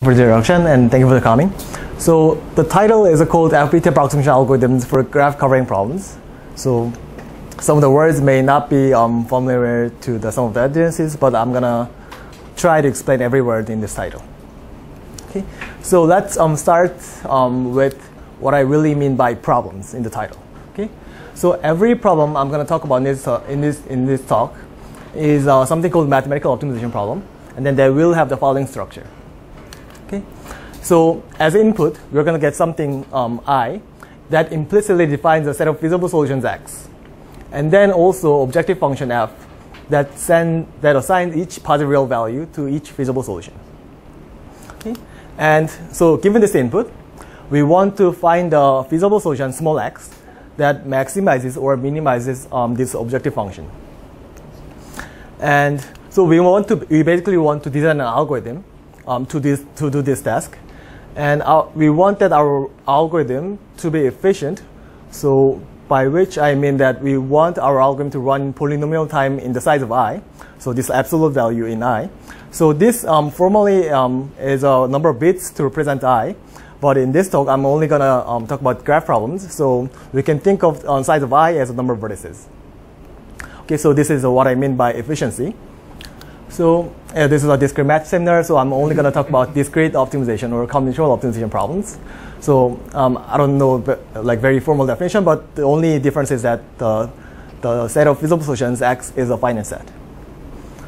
for the introduction and thank you for the coming. So the title is called FPT approximation algorithms for graph covering problems. So some of the words may not be um, familiar to the, some of the audiences, but I'm gonna try to explain every word in this title. Okay, so let's um, start um, with what I really mean by problems in the title. Okay, so every problem I'm gonna talk about in this, uh, in this, in this talk is uh, something called mathematical optimization problem, and then they will have the following structure. Okay, so as input, we're going to get something um, i that implicitly defines a set of feasible solutions x, and then also objective function f that send that assigns each positive real value to each feasible solution. Okay, and so given this input, we want to find a feasible solution small x that maximizes or minimizes um, this objective function. And so we want to we basically want to design an algorithm um, to this to do this task, and our, we wanted our algorithm to be efficient. So by which I mean that we want our algorithm to run polynomial time in the size of i. So this absolute value in i. So this um, formally um, is a number of bits to represent i. But in this talk, I'm only going to um, talk about graph problems. So we can think of um, size of i as a number of vertices. Okay, so this is uh, what I mean by efficiency. So uh, this is a discrete math seminar, so I'm only going to talk about discrete optimization or combinatorial optimization problems. So um, I don't know like very formal definition, but the only difference is that the, the set of feasible solutions X is a finite set.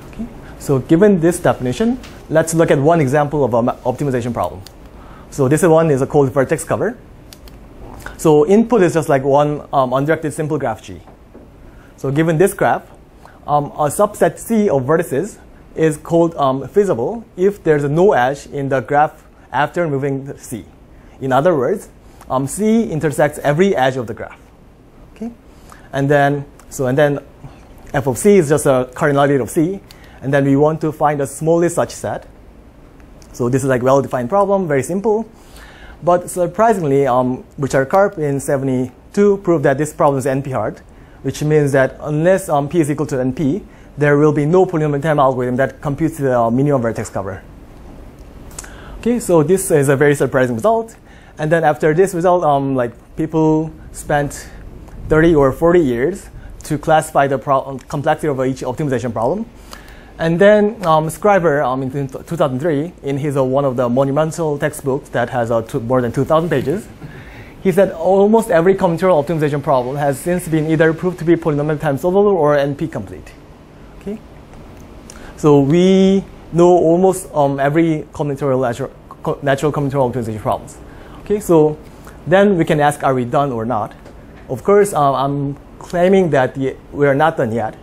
Okay. So given this definition, let's look at one example of an optimization problem. So this one is a called vertex cover. So input is just like one um, undirected simple graph G. So given this graph, um, a subset C of vertices is called um, feasible if there's no edge in the graph after moving C. In other words, um, C intersects every edge of the graph. Okay, and then so and then f of C is just a cardinality of C, and then we want to find the smallest such set. So this is like well-defined problem, very simple. But surprisingly, um, Richard Karp in 72 proved that this problem is NP-hard which means that unless um, p is equal to np, there will be no polynomial time algorithm that computes the uh, minimum vertex cover. Okay, so this is a very surprising result. And then after this result, um, like people spent 30 or 40 years to classify the complexity of each optimization problem. And then um, Schrijver um, in 2003, in his uh, one of the monumental textbooks that has uh, more than 2,000 pages, he said almost every combinatorial optimization problem has since been either proved to be polynomial time solvable or NP complete. So we know almost um, every combinatorial natural, natural combinatorial optimization problems. Okay, so then we can ask, are we done or not? Of course, um, I'm claiming that we are not done yet,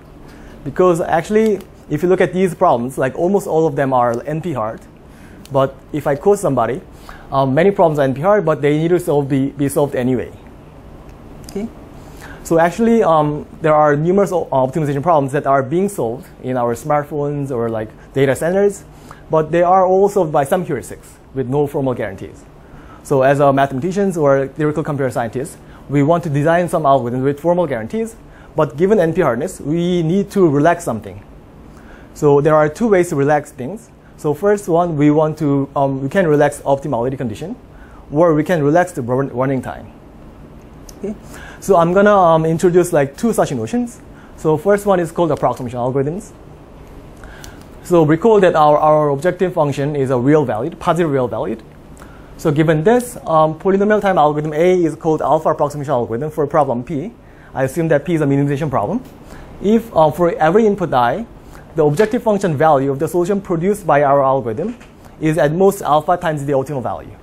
because actually, if you look at these problems, like almost all of them are NP hard. But if I quote somebody, um, many problems are NP-hard, but they need to solve, be, be solved anyway. Okay? So actually, um, there are numerous optimization problems that are being solved in our smartphones or like data centers, but they are all solved by some heuristics with no formal guarantees. So as a mathematicians or theoretical computer scientists, we want to design some algorithms with formal guarantees, but given NP hardness, we need to relax something. So there are two ways to relax things. So first one, we want to, um, we can relax optimality condition, or we can relax the running time. Okay? So I'm gonna um, introduce like two such notions. So first one is called approximation algorithms. So recall that our, our objective function is a real valued, positive real valued. So given this, um, polynomial time algorithm A is called alpha approximation algorithm for problem P. I assume that P is a minimization problem. If uh, for every input i, the objective function value of the solution produced by our algorithm is at most alpha times the optimal value.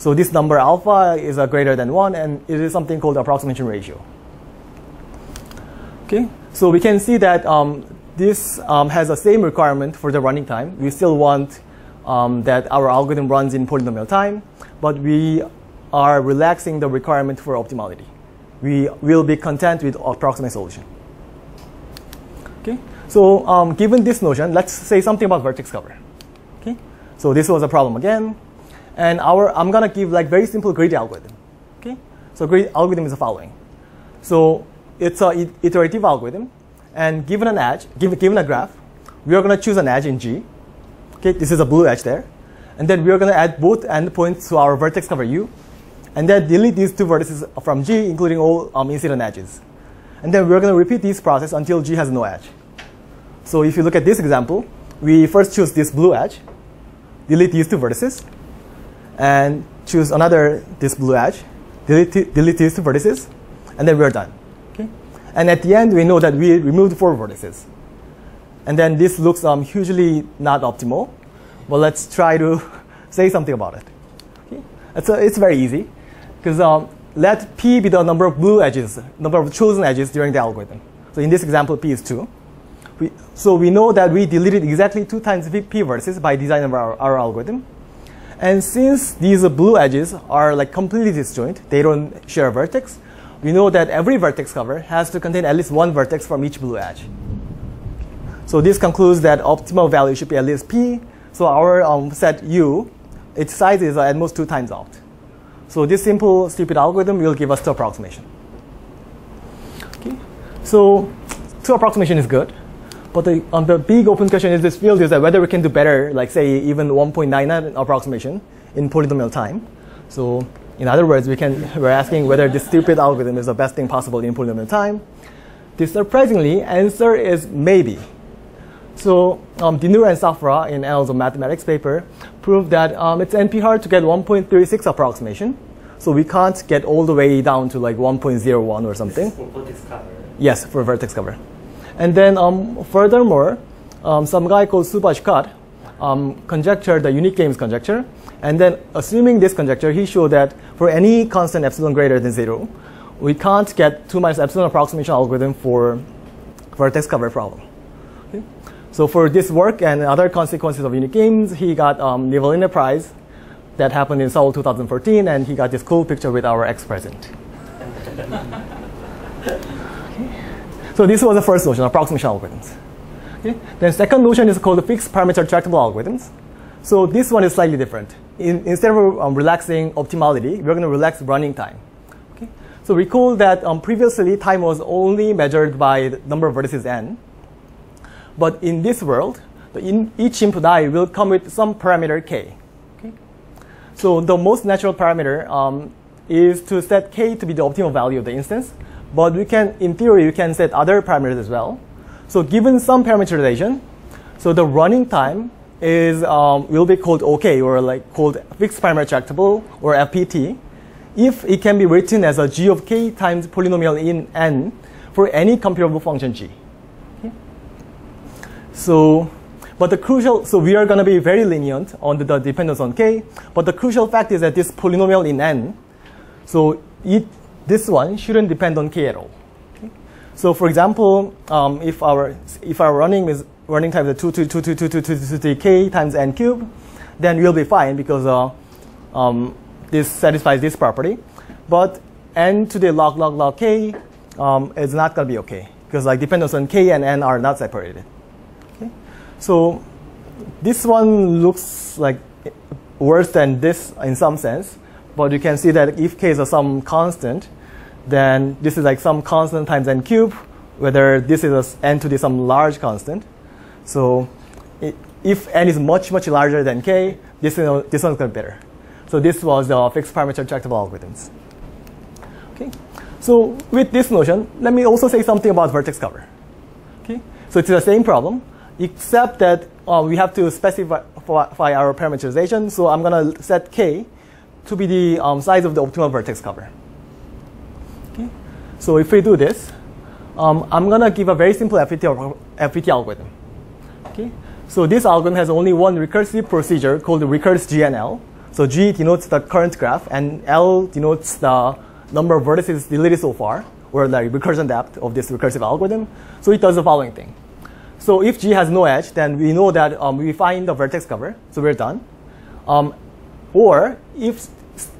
So this number alpha is a greater than 1, and it is something called approximation ratio. Okay, so we can see that um, this um, has the same requirement for the running time. We still want um, that our algorithm runs in polynomial time, but we are relaxing the requirement for optimality. We will be content with approximate solution. Okay, so um, given this notion, let's say something about vertex cover. Okay, so this was a problem again, and our I'm gonna give like very simple greedy algorithm. Okay, so greedy algorithm is the following. So it's a iterative algorithm, and given an edge, given a graph, we are gonna choose an edge in G. Okay, this is a blue edge there, And then we're going to add both endpoints to our vertex cover U. And then delete these two vertices from G, including all um, incident edges. And then we're going to repeat this process until G has no edge. So if you look at this example, we first choose this blue edge, delete these two vertices, and choose another, this blue edge, delete, delete these two vertices, and then we're done. Okay? And at the end, we know that we removed four vertices. And then this looks um, hugely not optimal, but let's try to say something about it. Okay? It's, a, it's very easy, because um, let p be the number of blue edges, number of chosen edges during the algorithm. So in this example, p is 2. We, so we know that we deleted exactly two times p vertices by design of our, our algorithm. And since these blue edges are like completely disjoint, they don't share a vertex, we know that every vertex cover has to contain at least one vertex from each blue edge. So this concludes that optimal value should be at least p. So our um, set u, its size is at most two times opt. So this simple stupid algorithm will give us two approximation. Okay. So two approximation is good. But the, um, the big open question in this field is that whether we can do better, like say even 1.99 approximation in polynomial time. So in other words, we can, we're asking whether this stupid algorithm is the best thing possible in polynomial time. The surprisingly answer is maybe. So um, Dinur and Safra in Annals of Mathematics paper proved that um, it's NP hard to get 1.36 approximation. So we can't get all the way down to like 1.01 or something. for vertex cover. Yes, for vertex cover. And then um, furthermore, um, some guy called Subhash Khot um, conjectured the unique games conjecture. And then assuming this conjecture, he showed that for any constant epsilon greater than zero, we can't get 2 minus epsilon approximation algorithm for vertex cover problem. Okay? So for this work and other consequences of unique games, he got um, Nevanlinna Prize that happened in Seoul 2014, and he got this cool picture with our ex-president. So this was the first notion, approximation algorithms. Okay? Then second notion is called fixed parameter tractable algorithms. So this one is slightly different. In, instead of um, relaxing optimality, we're going to relax running time. Okay? So recall that um, previously time was only measured by the number of vertices n. But in this world, in each input i will come with some parameter k. Okay? So the most natural parameter um, is to set k to be the optimal value of the instance. But we can, in theory, we can set other parameters as well. So given some parameterization, so the running time is um, will be called OK or like called fixed parameter tractable or FPT if it can be written as a g of k times polynomial in n for any computable function g. Okay? So, but the crucial, so we are going to be very lenient on the, the dependence on k, but the crucial fact is that this polynomial in n, so it this one shouldn't depend on k at all. So for example, um, if our if our running is running time is 2 to 2 to 2 to 2 to 2 k times n cube, then we'll be fine because uh, um, this satisfies this property. But n to the log log log k um, is not going to be okay because like dependence on k and n are not separated. Okay? So this one looks like worse than this in some sense, but you can see that if k is a some constant, then this is like some constant times n cube, whether this is n to the some large constant. So it, if n is much, much larger than k, this, this one's going to be better. So this was the fixed parameter tractable algorithms. Okay. So with this notion, let me also say something about vertex cover. Okay. So it's the same problem, except that uh, we have to specify our parameterization. So I'm going to set k to be the um, size of the optimal vertex cover. Okay. So if we do this, um, I'm going to give a very simple FPT, FPT algorithm. Okay. So this algorithm has only one recursive procedure called the recurse GNL. So G denotes the current graph, and L denotes the number of vertices deleted so far, or the recursion depth of this recursive algorithm. So it does the following thing. So if G has no edge, then we know that um, we find the vertex cover, so we're done. Um, or if,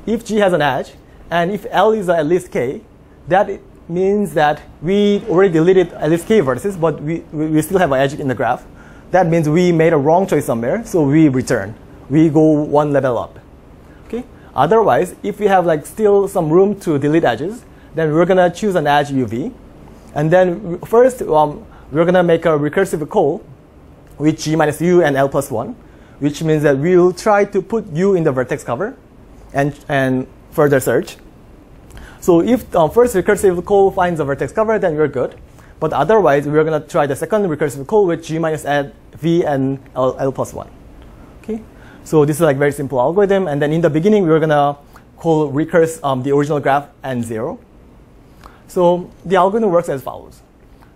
if G has an edge, and if L is at least K, that means that we already deleted at least K vertices, but we, we still have an edge in the graph. That means we made a wrong choice somewhere, so we return. We go one level up. Okay? Otherwise, if we have like still some room to delete edges, then we're gonna choose an edge UV. And then first, um, we're gonna make a recursive call with G minus U and L plus one, which means that we will try to put U in the vertex cover and, and further search. So if the first recursive call finds the vertex cover, then we're good. But otherwise, we're going to try the second recursive call with G minus add V and L, L plus 1. Okay? So this is like very simple algorithm. And then in the beginning, we are going to call recurse um, the original graph and 0. So the algorithm works as follows.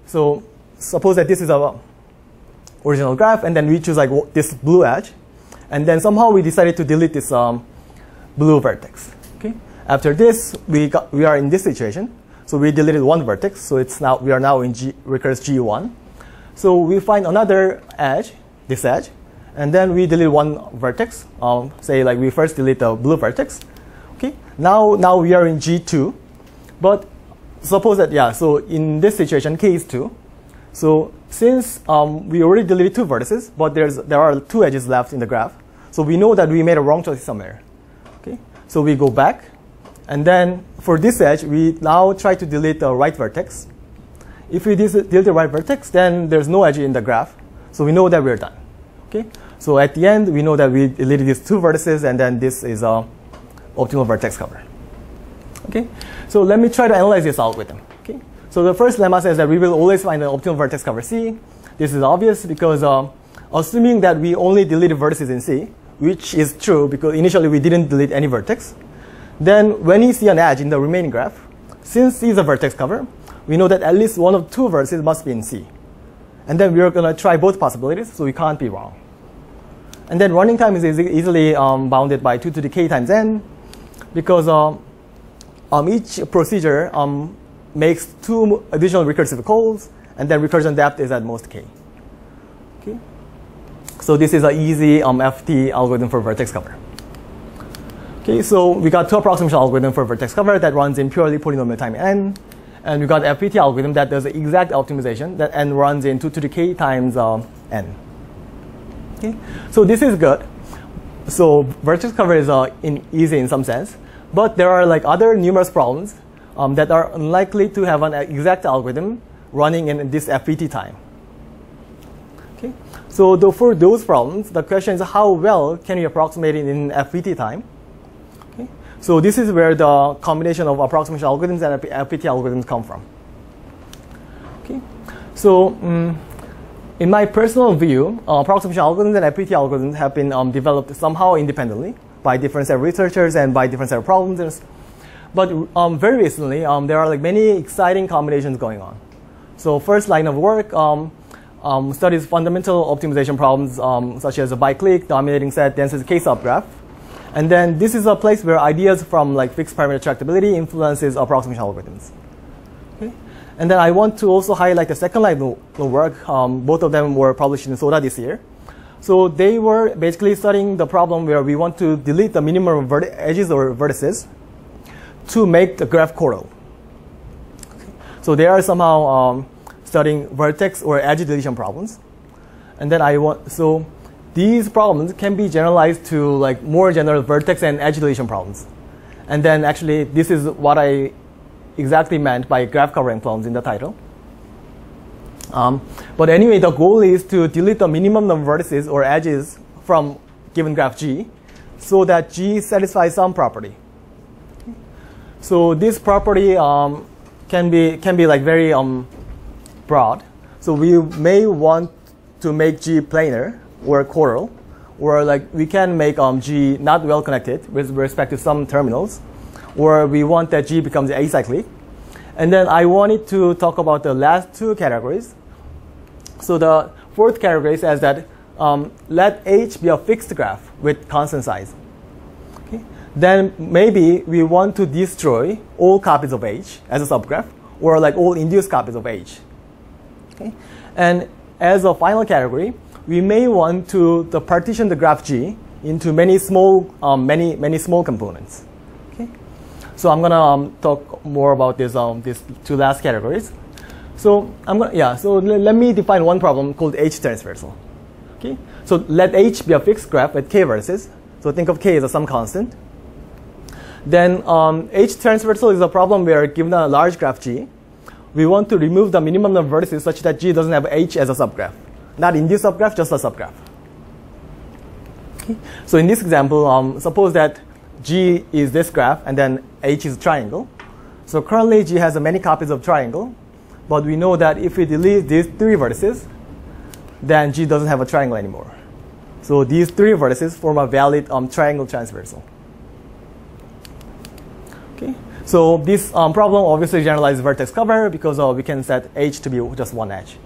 So suppose that this is our original graph, and then we choose like this blue edge. And then somehow we decided to delete this um, blue vertex. Okay? After this, we, got, we are in this situation. So we deleted one vertex. So it's now we are now in G, recurse G1. So we find another edge, this edge, and then we delete one vertex. Um, say like we first delete the blue vertex. Okay. Now now we are in G2, but suppose that yeah. So in this situation, k is two. So since um, we already deleted two vertices, but there's there are two edges left in the graph, so we know that we made a wrong choice somewhere. Okay. So we go back and then for this edge, we now try to delete the right vertex. If we delete the right vertex, then there's no edge in the graph. So we know that we're done. Okay? So at the end, we know that we deleted these two vertices, and then this is a optimal vertex cover. Okay? So let me try to analyze this algorithm. Okay? So the first lemma says that we will always find an optimal vertex cover C. This is obvious because uh, assuming that we only delete vertices in C, which is true because initially we didn't delete any vertex, then when you see an edge in the remaining graph, since C is a vertex cover, we know that at least one of two vertices must be in C. And then we're going to try both possibilities, so we can't be wrong. And then running time is easily um, bounded by 2 to the k times n, because um, um, each procedure um, makes two additional recursive calls, and then recursion depth is at most k. Okay? So this is an easy um, FPT algorithm for vertex cover. Okay, so we got two approximation algorithm for vertex cover that runs in purely polynomial time n. And we got FPT algorithm that does the exact optimization that n runs in 2 to the k times uh, n. Okay, so this is good. So vertex cover is uh, in easy in some sense, but there are like other numerous problems um, that are unlikely to have an exact algorithm running in this FPT time. Okay, so for those problems, the question is how well can we approximate it in FPT time? Okay? So this is where the combination of approximation algorithms and FPT algorithms come from. Okay. So um, in my personal view, uh, approximation algorithms and FPT algorithms have been um, developed somehow independently by different set of researchers and by different set of problems. But um, very recently, um, there are like many exciting combinations going on. So first line of work um, um, studies fundamental optimization problems such as a biclique, dominating set, densest K subgraph and then this is a place where ideas from like fixed parameter tractability influences approximation algorithms. Okay? And then I want to also highlight the second line of work. Um, both of them were published in SODA this year. So they were basically studying the problem where we want to delete the minimum edges or vertices to make the graph chordal. Okay. So they are somehow um, studying vertex or edge deletion problems. And then I want, so these problems can be generalized to like more general vertex and edge deletion problems. And then actually, this is what I exactly meant by graph covering problems in the title. Um, but anyway, the goal is to delete the minimum number of vertices or edges from given graph G so that G satisfies some property. So this property um, can be can be like very um, broad. So we may want to make G planar or chordal, or like we can make um, G not well connected with respect to some terminals, or we want that G becomes acyclic. And then I wanted to talk about the last two categories. So the fourth category says that um, let H be a fixed graph with constant size. Then maybe we want to destroy all copies of H as a subgraph, or like all induced copies of H. Okay? And as a final category, we may want to the partition the graph G into many small, um, many, many small components. Okay? So I'm gonna um, talk more about this, um, these two last categories. So I'm gonna, yeah, so let me define one problem called H transversal. Okay? So let H be a fixed graph with K vertices. So think of K as a some constant. Then um, H transversal is a problem where given a large graph G, we want to remove the minimum number of vertices such that G doesn't have H as a subgraph. Not induced subgraph, just a subgraph. So in this example, um, suppose that G is this graph and then H is a triangle. So currently G has many copies of triangle, but we know that if we delete these three vertices, then G doesn't have a triangle anymore. So these three vertices form a valid um, triangle transversal. Okay. So this um, problem obviously generalizes vertex cover because uh, we can set H to be just one edge.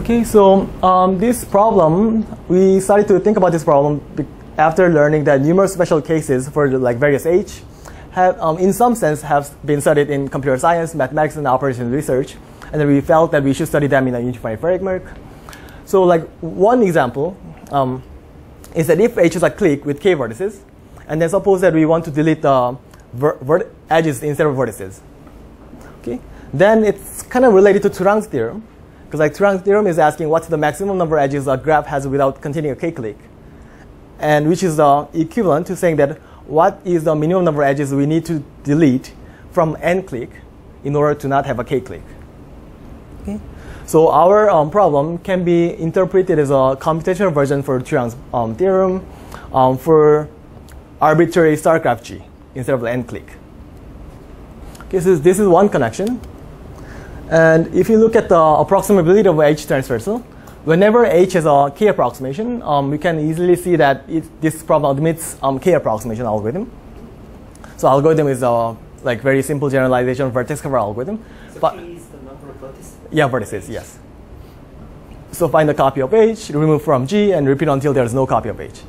Okay, so um, this problem, we started to think about this problem after learning that numerous special cases for like various H have, um, in some sense, have been studied in computer science, mathematics, and operations research. And then we felt that we should study them in a unified framework. So like one example um, is that if H is a clique with K vertices, and then suppose that we want to delete the edges instead of vertices, okay, then it's kind of related to Turán's theorem because like Turán's theorem is asking what's the maximum number of edges a graph has without containing a k-clique. And which is the equivalent to saying that what is the minimum number of edges we need to delete from n-clique in order to not have a k-clique. Okay? So our um, problem can be interpreted as a computational version for Turán's um, theorem um, for arbitrary star graph G instead of the n-clique. Okay, so this is one connection. And if you look at the approximability of H transversal, whenever H has a K approximation, um, we can easily see that it, this problem admits um, K approximation algorithm. So algorithm is a like very simple generalization of vertex cover algorithm. So but, K is the number of vertices? Yeah, vertices, yes. So find a copy of H, remove from G, and repeat until there's no copy of H.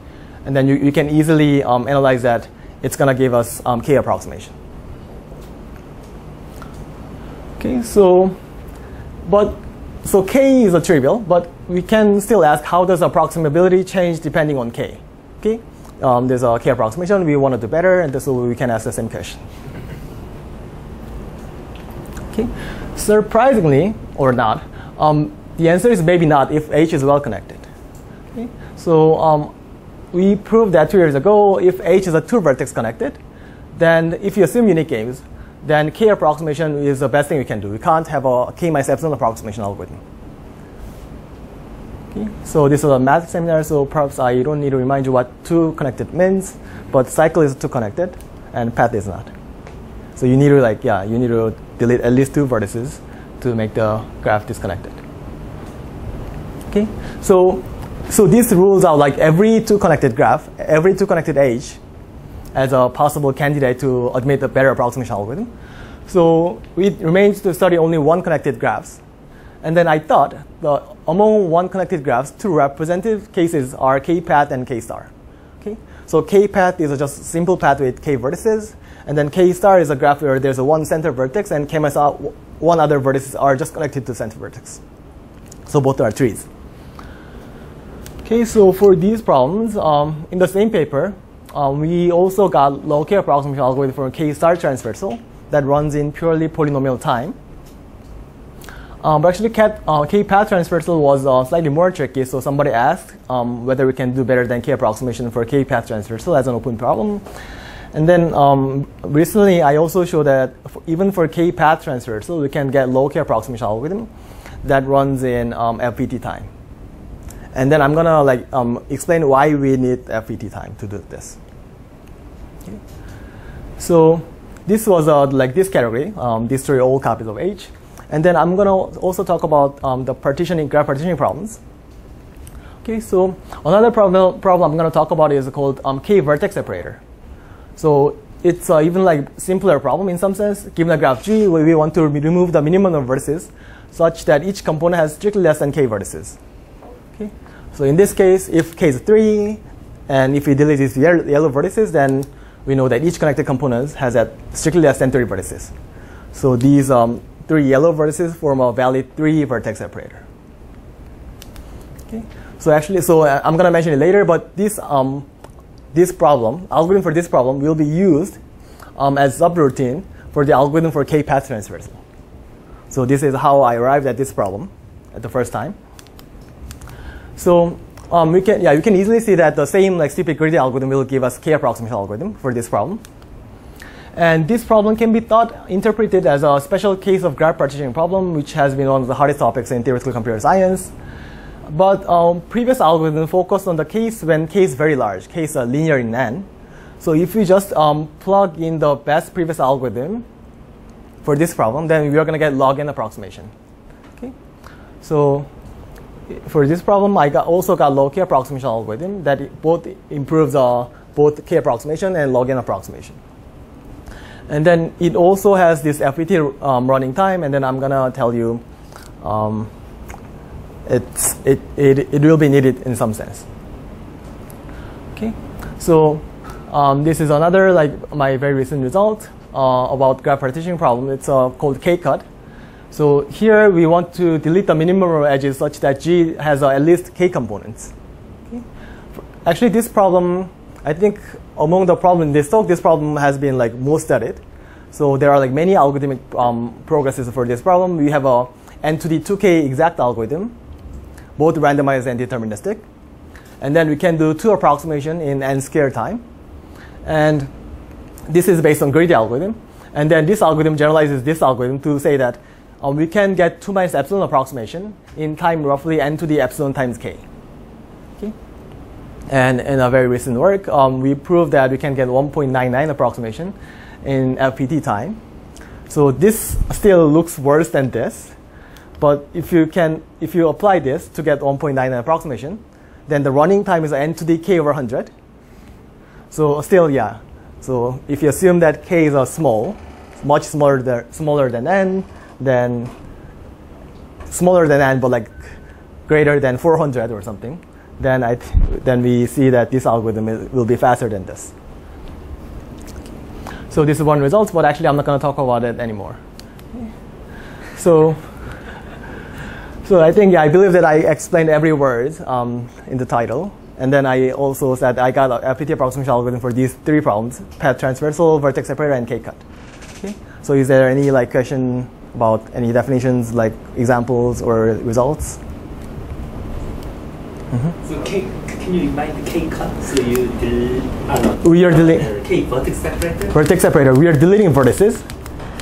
And then you, you can easily um, analyze that. It's going to give us um, K approximation. Okay, so, but, so k is a trivial, but we can still ask how does approximability change depending on k? Okay, um, there's a k approximation, we want to do better, and so we can ask the same question. Okay, surprisingly, or not, um, the answer is maybe not if H is well connected. Okay, so um, we proved that two years ago, if H is a two vertex connected, then if you assume unique games, then k approximation is the best thing we can do. We can't have a k minus epsilon approximation algorithm. Okay. So this is a math seminar, so perhaps I don't need to remind you what two connected means, but cycle is two connected and path is not. So you need to like, yeah, you need to delete at least two vertices to make the graph disconnected. Okay, so so this rules out like every two connected graph, every two connected edge as a possible candidate to admit a better approximation algorithm. So it remains to study only one connected graphs. And then I thought the, among one connected graphs, two representative cases are k-path and k-star. Okay? So k-path is a just simple path with k vertices. And then k-star is a graph where there's a one center vertex and k minus one other vertices are just connected to center vertex. So both are trees. Okay, so for these problems, um, in the same paper, um, we also got log K approximation algorithm for K star transversal that runs in purely polynomial time. Um, but actually, cat, uh, K path transversal was uh, slightly more tricky. So somebody asked um, whether we can do better than K approximation for K path transversal as an open problem. And then um, recently, I also showed that even for K path transversal, we can get log K approximation algorithm that runs in um, FPT time. And then I'm gonna like um, explain why we need FPT time to do this. Okay. So this was uh, like this category, um, three old copies of H. And then I'm gonna also talk about um, the partitioning, graph partitioning problems. Okay, so another problem, problem I'm gonna talk about is called um, K-vertex separator. So it's uh, even like simpler problem in some sense. Given a graph G, we want to remove the minimum of vertices such that each component has strictly less than K vertices. So in this case, if k is 3, and if we delete these yellow vertices, then we know that each connected component has at strictly less than 3 vertices. So these um, three yellow vertices form a valid 3 vertex separator. Okay? So actually, so uh, I'm going to mention it later, but this, um, this problem, algorithm for this problem will be used um, as subroutine for the algorithm for k-path transversal. So this is how I arrived at this problem at the first time. So um, we can, yeah, you can easily see that the same like stupid greedy algorithm will give us k approximation algorithm for this problem. And this problem can be thought interpreted as a special case of graph partitioning problem, which has been one of the hardest topics in theoretical computer science. but um, previous algorithm focused on the case when k is very large, k is uh, linear in n. So if we just um, plug in the best previous algorithm for this problem, then we are going to get log n approximation. Okay, so for this problem, I got also got log k approximation algorithm that both improves uh, both k approximation and log n approximation. And then it also has this FPT um, running time, and then I'm gonna tell you um, it's, it, it, it will be needed in some sense. Okay, so um, this is another like my very recent result uh, about graph partitioning problem. It's uh, called k-cut. So here we want to delete the minimum of edges such that G has uh, at least k components. Okay. Actually, this problem, I think among the problem in this talk, this problem has been like most studied. So there are like many algorithmic um, progresses for this problem. We have a n to the 2k exact algorithm, both randomized and deterministic. And then we can do two approximation in n square time. And this is based on greedy algorithm. And then this algorithm generalizes this algorithm to say that um, we can get 2 minus epsilon approximation in time roughly n to the epsilon times k. Okay? And in a very recent work, um, we proved that we can get 1.99 approximation in FPT time. So this still looks worse than this. But if you can, if you apply this to get 1.99 approximation, then the running time is n to the k over 100. So still, yeah. So if you assume that k is a small, much smaller than, smaller than n, then smaller than n, but like greater than 400 or something, then I then we see that this algorithm will be faster than this. So this is one result, but actually I'm not going to talk about it anymore. So, so I think yeah, I believe that I explained every word um, in the title. And then I also said I got a FPT approximation algorithm for these three problems: path transversal, vertex separator, and k-cut. Okay. So is there any like question about any definitions, like examples or results? So K, can you remind the K cut? So you del- uh, We are dele- uh, K vertex separator. Vertex separator. We are deleting vertices,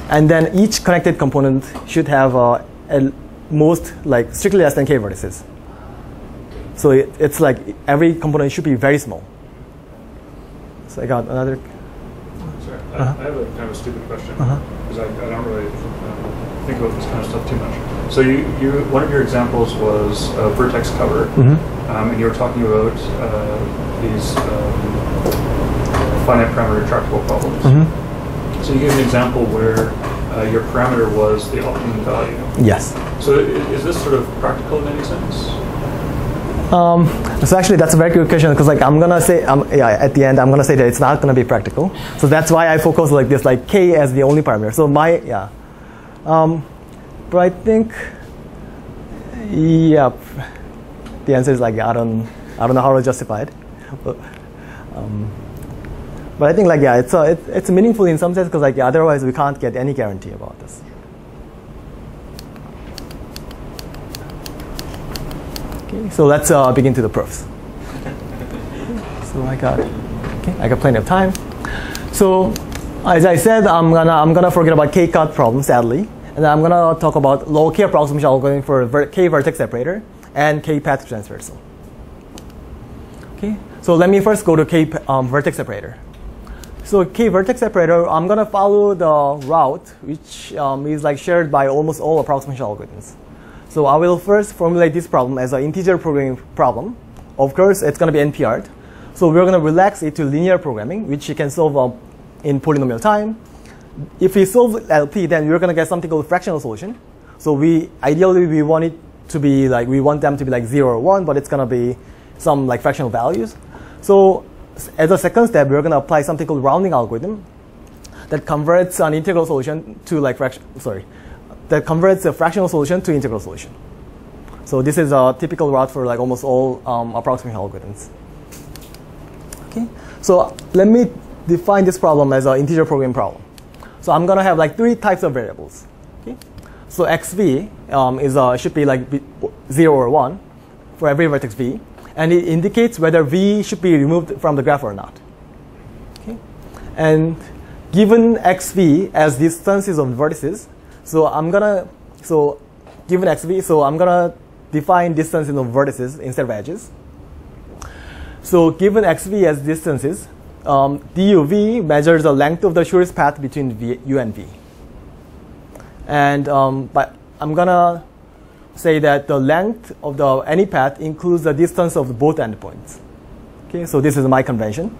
and then each connected component should have uh, at most like strictly less than k vertices. So it, it's like every component should be very small. So I got another. Sorry, I, Uh-huh. I have a kind of a stupid question Uh-huh. because I, I don't really uh, think about this kind of stuff too much. So you, you one of your examples was a vertex cover, Mhm. um, and you were talking about uh, these um, finite parameter tractable problems. Mm-hmm. So you gave an example where uh, your parameter was the optimum value. Yes. So is this sort of practical in any sense? Um, so actually, that's a very good question because like I'm gonna say, um, yeah, at the end I'm gonna say that it's not gonna be practical. So that's why I focus like this, like k as the only parameter. So my yeah, um, but I think yeah, the answer is like I don't I don't know how to justify it. But, um, but I think like yeah, it's a, it, it's meaningful in some sense because like yeah, otherwise we can't get any guarantee about this. Okay, so let's uh, begin to the proofs. so I got, okay, I got plenty of time. So as I said, I'm gonna I'm gonna forget about k-cut problem, sadly, and I'm gonna talk about log k approximation algorithm for k vertex separator and k path transversal. Okay, so let me first go to k um, vertex separator. So k vertex separator, I'm gonna follow the route which um, is like shared by almost all approximation algorithms. So I will first formulate this problem as an integer programming problem. Of course, it's going to be NP-hard. So we're going to relax it to linear programming, which you can solve uh, in polynomial time. If we solve LP, then we're going to get something called fractional solution. So we ideally we want it to be like we want them to be like zero or one, but it's going to be some like fractional values. So as a second step, we're going to apply something called rounding algorithm that converts an integral solution to like fraction. Sorry, that converts a fractional solution to integral solution. So this is a typical route for like almost all um, approximation algorithms. Okay, so let me define this problem as an integer programming problem. So I'm gonna have like three types of variables. Okay, so xv um, is uh, should be like zero or one for every vertex v, and it indicates whether v should be removed from the graph or not. Okay, and given xv as distances of vertices, so I'm gonna so given xv, so I'm gonna define distance in the vertices instead of edges. So given xv as distances, um, duv measures the length of the shortest path between v, u and v. And um, but I'm gonna say that the length of the any path includes the distance of both endpoints. Okay, so this is my convention.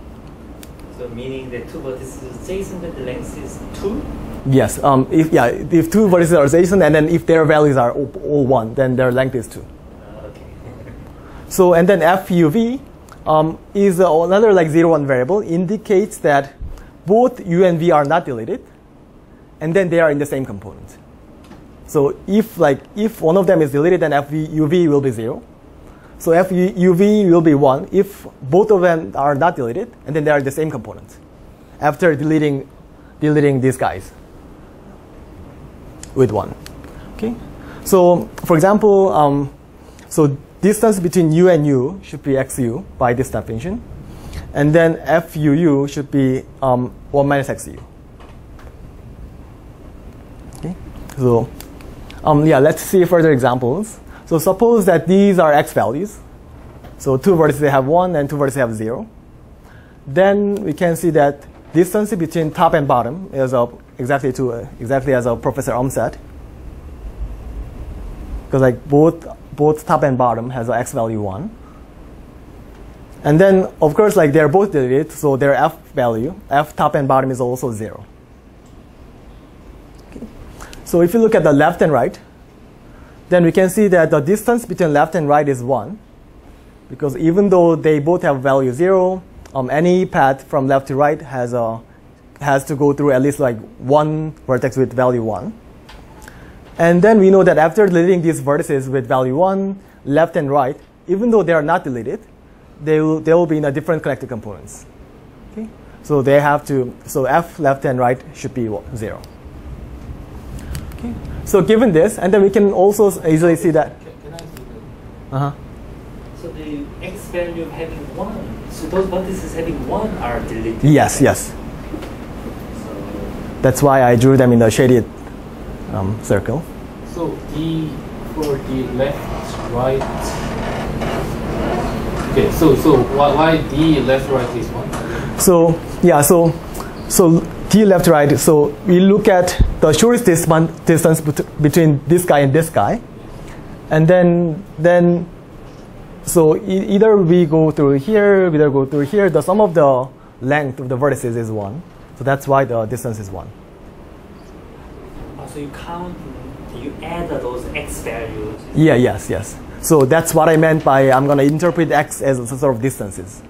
So meaning that two vertices adjacent with the length is two. Yes, um, if yeah, if two vertices are adjacent and then if their values are all, all one, then their length is two. Uh, okay. So and then FUV um, is another like zero one variable indicates that both U and V are not deleted, and then they are in the same component. So if like if one of them is deleted, then FUV will be zero. So FUV will be one if both of them are not deleted, and then they are the same component. After deleting deleting these guys with one. Okay. So for example, um, so distance between u and u should be xu by this definition. And then fuu should be um, 1 minus xu. Okay? So um, yeah, let's see further examples. So suppose that these are x values. So two vertices have 1 and two vertices have 0. Then we can see that distance between top and bottom is uh, exactly to uh, exactly as a Professor Um said. Because like both both top and bottom has a x value 1. And then, of course, like they're both deleted, so their f value, f top and bottom is also 0. Okay. So if you look at the left and right, then we can see that the distance between left and right is 1. Because even though they both have value 0, um, any path from left to right has, a, has to go through at least like one vertex with value 1. And then we know that after deleting these vertices with value 1, left and right, even though they are not deleted, they will, they will be in a different connected components. Okay? So they have to, so f left and right should be 0. Okay? So given this, and then we can also easily see that. Can, I see that? Uh-huh. So the x value of having one. So those vertices having one are deleted. Yes, yes. So That's why I drew them in the shaded um, circle. So D for the left, right. Okay, so so why, why D left, right is one? So yeah, so so D left right. So we look at the shortest distance distance bet- between this guy and this guy, and then then so e- either we go through here, we either go through here. The sum of the length of the vertices is one. So that's why the distance is one. Also you count, you add those x values. Yeah, yes, yes. So that's what I meant by I'm going to interpret x as a sort of distances.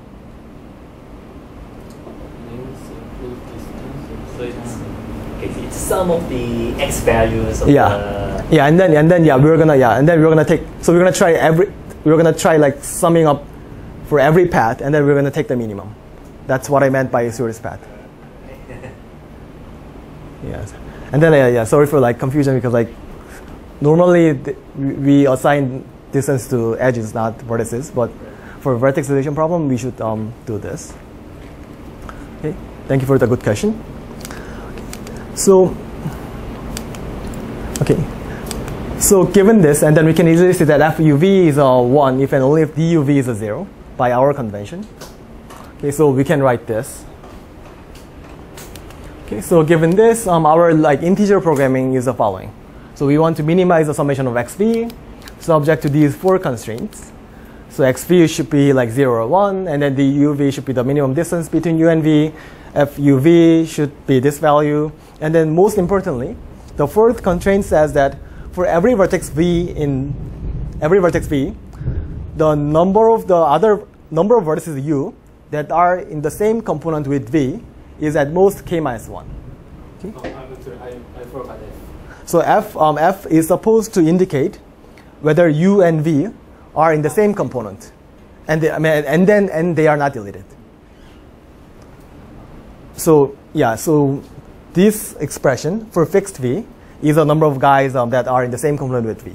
So it's, sum of the x values of Yeah. the Yeah, and then and then yeah, we're gonna yeah, and then we're gonna take so we're gonna try every we're gonna try like summing up for every path, and then we're gonna take the minimum. That's what I meant by a shortest path. Yes, and then yeah, yeah. Sorry for like confusion because like normally we assign distance to edges, not vertices, but for vertex deletion problem, we should um, do this. Okay, thank you for the good question. Okay. So, okay. So given this, and then we can easily see that FUV is a 1 if and only if DUV is a 0 by our convention. Okay, so we can write this. Okay, so given this, um, our like integer programming is the following. So we want to minimize the summation of xv subject to these four constraints. So xv should be like 0 or 1, and then the uv should be the minimum distance between u and v. fuv should be this value. And then most importantly, the fourth constraint says that for every vertex v in every vertex v, the number of the other number of vertices u that are in the same component with v is at most k minus 1. Oh, I'm sorry, I, I forgot that. So f, um, f is supposed to indicate whether u and v are in the same component, and they, I mean, and then and they are not deleted. So yeah, so this expression for fixed v is the number of guys um, that are in the same component with v.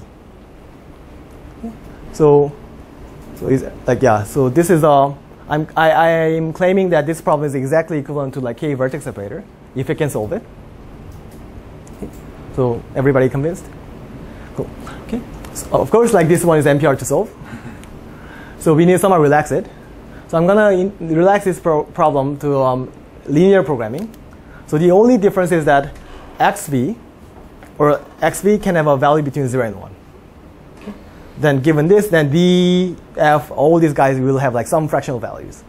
So, so is like yeah. So this is a I'm I, am claiming that this problem is exactly equivalent to like k vertex separator if you can solve it. So everybody convinced? Cool. Okay. So of course, like this one is NP-hard to solve. So we need somehow relax it. So I'm gonna relax this pro- problem to um, linear programming. So the only difference is that xv or xv can have a value between 0 and 1. Then given this, then d, f, all these guys will have like some fractional values.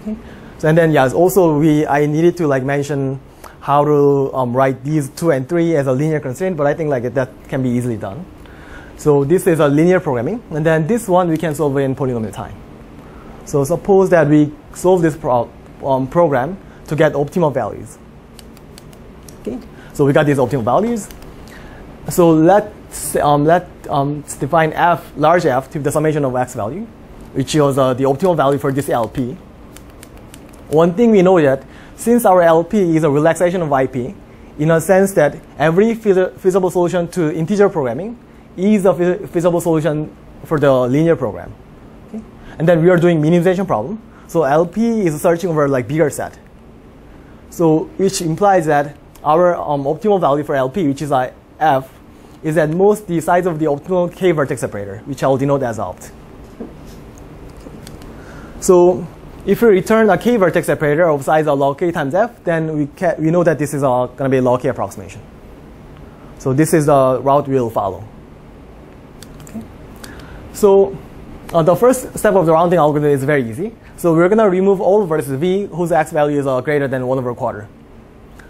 Okay. So and then yes, also we I needed to like mention how to um, write these two and three as a linear constraint, but I think like that can be easily done. So this is a linear programming, and then this one we can solve in polynomial time. So suppose that we solve this pro- um, program to get optimal values. Okay, so we got these optimal values. So let's um, let um, define f large f to the summation of x value, which is uh, the optimal value for this LP. One thing we know that since our LP is a relaxation of IP, in a sense that every feasible solution to integer programming is a feasible solution for the linear program. Okay? And then we are doing minimization problem. So LP is searching over like bigger set. So which implies that our um, optimal value for LP, which is uh, f, is at most the size of the optimal k vertex separator, which I'll denote as opt. So if we return a k vertex separator of size of log k times f, then we, we know that this is going to be a log k approximation. So this is the route we'll follow. So uh, the first step of the rounding algorithm is very easy. So we're going to remove all vertices v whose x value is uh, greater than 1 over a quarter.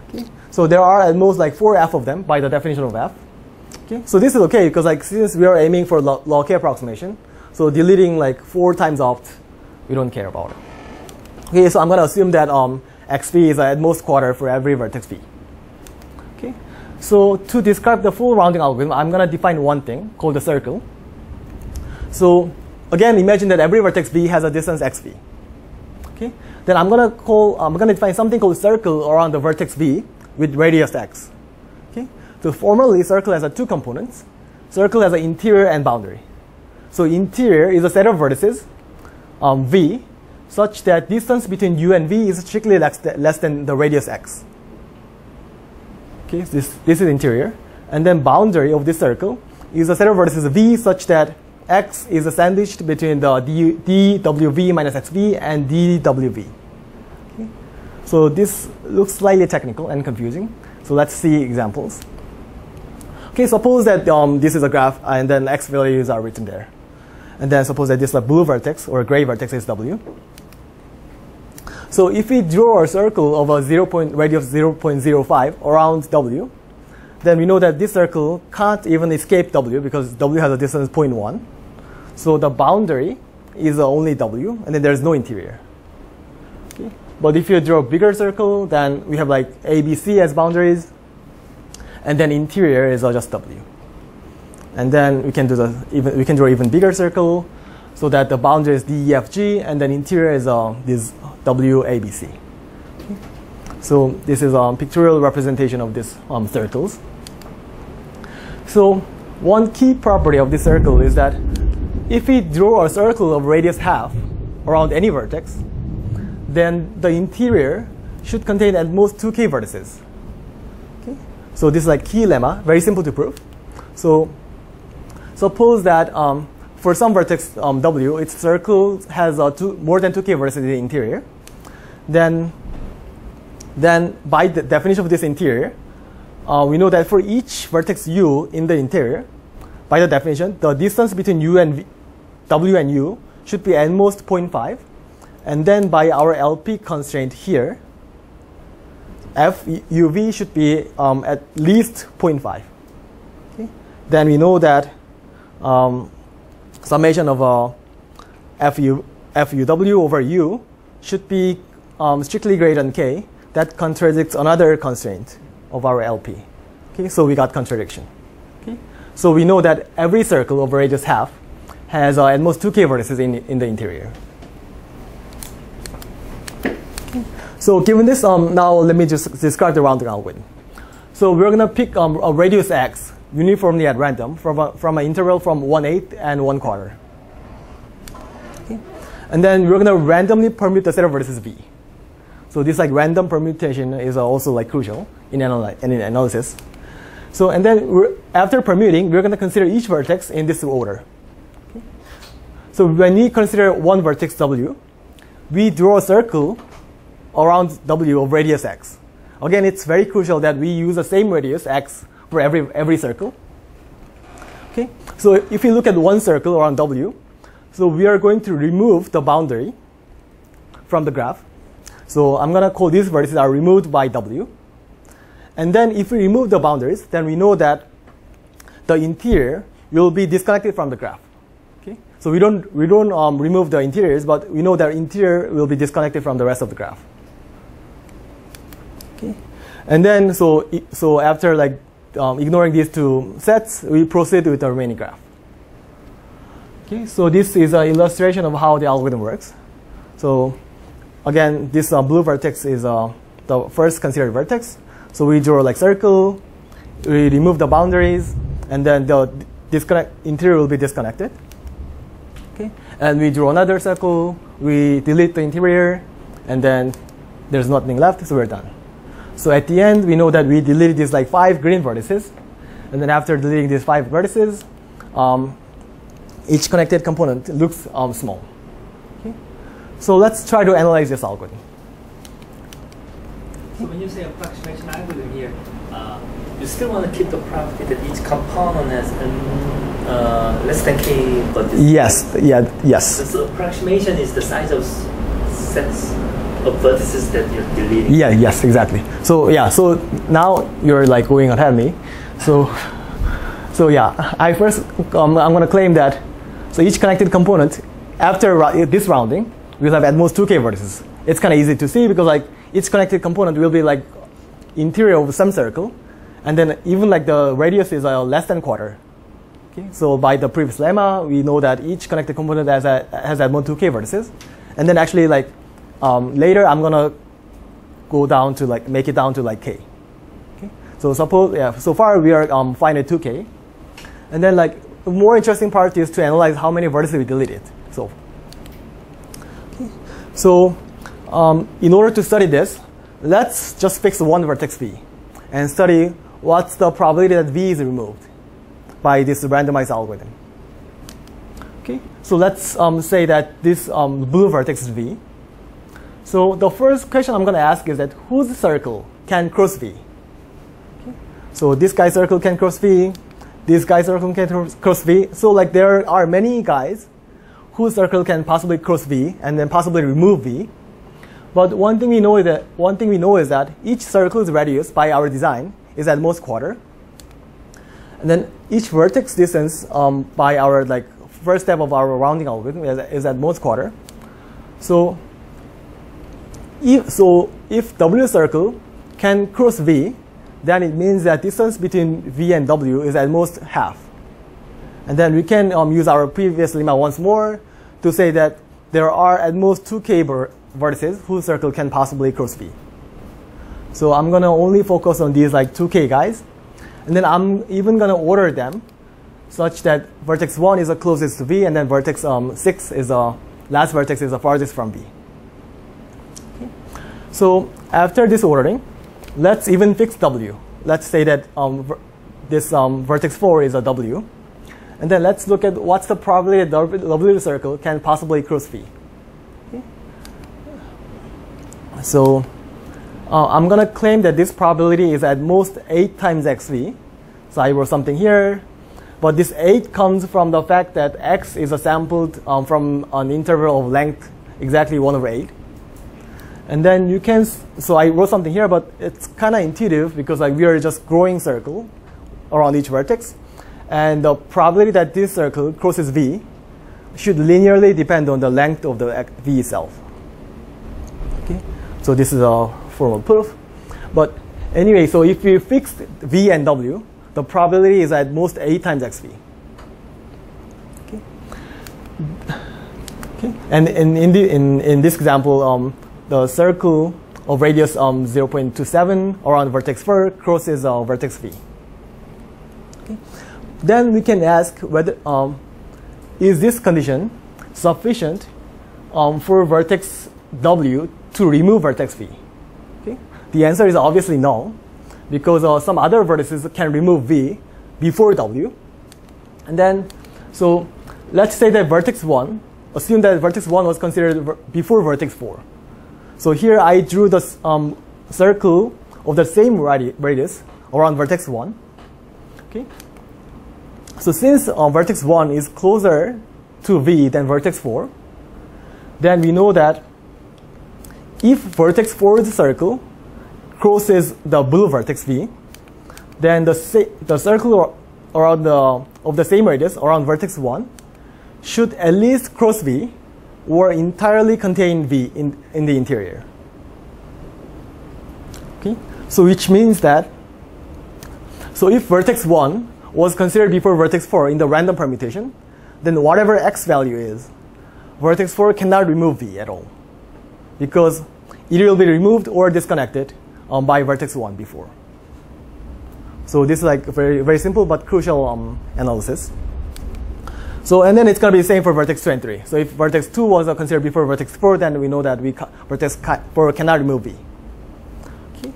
Okay. So there are at most like 4 f of them by the definition of f. Okay. So this is okay because like since we are aiming for log, log k approximation, so deleting like 4 times opt, we don't care about it. Okay, so I'm going to assume that um, xv is at most quarter for every vertex v. Okay, so to describe the full rounding algorithm, I'm going to define one thing called the circle. So again, imagine that every vertex v has a distance xv. Okay, then I'm going to call, I'm to define something called circle around the vertex v with radius x. So formally, circle has a two components. Circle has an interior and boundary. So interior is a set of vertices, um, v, such that distance between u and v is strictly less, th- less than the radius x. Okay, so this, this is interior. And then boundary of this circle is a set of vertices v such that x is a sandwiched between the d, dwv minus xv and dwv. Okay. So this looks slightly technical and confusing. So let's see examples. Okay, suppose that um, this is a graph and then x values are written there. And then suppose that this is a blue vertex or gray vertex is w. So if we draw a circle of a 0 point radius 0.05 around W, then we know that this circle can't even escape W because W has a distance 0.1. So the boundary is only W, and then there's no interior. Okay. But if you draw a bigger circle, then we have like A, B, C as boundaries, and then interior is just W. And then we can do the even we can draw even bigger circle, so that the boundary is D, E, F, G, and then interior is uh, this W, A, B, C. So this is a um, pictorial representation of these um, circles. So one key property of this circle is that if we draw a circle of radius half around any vertex, then the interior should contain at most two k vertices. So this is like key lemma, very simple to prove. So suppose that um, for some vertex um, W, its circle has uh, two, more than 2k vertices in the interior, then, then by the definition of this interior, uh, we know that for each vertex U in the interior, by the definition, the distance between U and v, W and U should be at most 0.5. And then by our LP constraint here, F UV should be um, at least 0.5. Okay? Then we know that um, summation of uh, FU, over U should be um, strictly greater than K. That contradicts another constraint of our LP. Okay, so we got contradiction. Okay? So we know that every circle over radius half has uh, at most 2k vertices in, in the interior. Okay. So given this, um, now let me just describe the rounding algorithm. So we're going to pick um, a radius x uniformly at random from, a, from an interval from 1 8 and 1 quarter. Okay. And then we're going to randomly permute the set of vertices v. So this like random permutation is also like crucial in, analy- in analysis. So and then after permuting, we're going to consider each vertex in this order. Okay? So when we consider one vertex W, we draw a circle around W of radius x. Again, it's very crucial that we use the same radius x for every, every circle. Okay, so if you look at one circle around W, so we are going to remove the boundary from the graph. So I'm going to call these vertices are removed by W. And then if we remove the boundaries, then we know that the interior will be disconnected from the graph. Okay? So we don't, we don't um, remove the interiors, but we know that interior will be disconnected from the rest of the graph. Okay? And then, so, so after like um, ignoring these two sets, we proceed with the remaining graph. Okay, so this is an illustration of how the algorithm works. So again, this uh, blue vertex is uh, the first considered vertex. So we draw like circle, we remove the boundaries, and then the disconnect interior will be disconnected. Okay, and we draw another circle, we delete the interior, and then there's nothing left, so we're done. So at the end, we know that we deleted these like five green vertices, and then after deleting these five vertices, um, each connected component looks um, small. Okay? So let's try to analyze this algorithm. So when you say approximation algorithm here, uh, you still want to keep the property that each component has an, uh, less than k but Yes, yeah, yes. So approximation is the size of sets of vertices that you're deleting. Yeah, yes, exactly. So yeah, so now you're like going ahead of me. So, so yeah, I first um, I'm gonna claim that so each connected component after this rounding will have at most two k vertices. It's kind of easy to see because like each connected component will be like interior of some circle, and then even like the radius is uh, less than quarter. Okay, so by the previous lemma, we know that each connected component has, a, has at most two k vertices, and then actually like um, later, I'm gonna go down to like make it down to like k. Okay? So suppose yeah. So far we are um, at 2k, and then like the more interesting part is to analyze how many vertices we deleted. So, okay. so um, in order to study this, let's just fix one vertex v, and study what's the probability that v is removed by this randomized algorithm. Okay, so let's um, say that this um, blue vertex is v, so the first question I'm going to ask is that whose circle can cross V? Okay. So this guy's circle can cross V. This guy's circle can cross V. So like there are many guys whose circle can possibly cross V and then possibly remove V. But one thing we know is that one thing we know is that each circle's radius by our design is at most quarter. And then each vertex distance um, by our like first step of our rounding algorithm is, is at most quarter. So if, so if W circle can cross V, then it means that distance between V and W is at most half. And then we can um, use our previous lemma once more to say that there are at most two k vertices whose circle can possibly cross V. So I'm going to only focus on these like 2k guys. And then I'm even going to order them such that vertex 1 is the closest to V, and then vertex um, 6 is the last vertex is the farthest from V. So after this ordering, let's even fix W. Let's say that um, this um, vertex 4 is a W. And then let's look at what's the probability that the W circle can possibly cross V. Okay. So uh, I'm going to claim that this probability is at most 8 times xv. So I wrote something here. But this 8 comes from the fact that x is a sampled um, from an interval of length exactly 1 over 8. And then you can, so I wrote something here, but it's kind of intuitive because like we are just growing circle around each vertex. And the probability that this circle crosses V should linearly depend on the length of the V itself. Okay, so this is a formal proof. But anyway, so if we fix V and W, the probability is at most A times XV. Okay. Okay. And in, in, the, in, in this example, um, the circle of radius um, 0.27 around vertex 4 crosses uh, vertex V. Okay. Then we can ask whether um, is this condition sufficient um, for vertex W to remove vertex V? Okay. The answer is obviously no, because uh, some other vertices can remove v before w. And then, so let's say that vertex 1, assume that vertex 1 was considered before vertex 4. So here I drew the um, circle of the same radi- radius around vertex 1. Okay. So since uh, vertex 1 is closer to v than vertex 4, then we know that if vertex 4's circle crosses the blue vertex v, then the, the circle around the, of the same radius around vertex 1 should at least cross v or entirely contain v in, in the interior. Okay? So which means that, so if vertex 1 was considered before vertex 4 in the random permutation, then whatever x value is, vertex 4 cannot remove v at all because it will be removed or disconnected um, by vertex 1 before. So this is like very, very simple but crucial um, analysis. So and then it's going to be the same for vertex 2 and 3. So if vertex 2 was considered before vertex 4, then we know that we ca- vertex ca- 4 cannot remove v. Okay.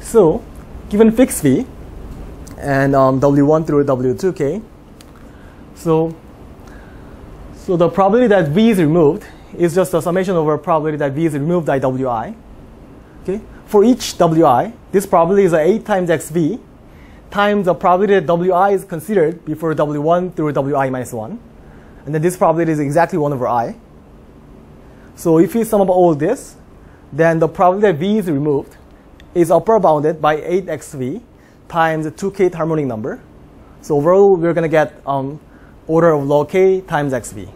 So given fixed v and um, w1 through w2k, so so the probability that v is removed is just a summation over probability that v is removed by wi. Okay. For each wi, this probability is a 8 times xv times the probability that wi is considered before w1 through wi minus 1. And then this probability is exactly 1 over i. So if we sum up all this, then the probability that v is removed is upper bounded by 8xv times the 2kth harmonic number. So overall, we're going to get um, order of log k times xv.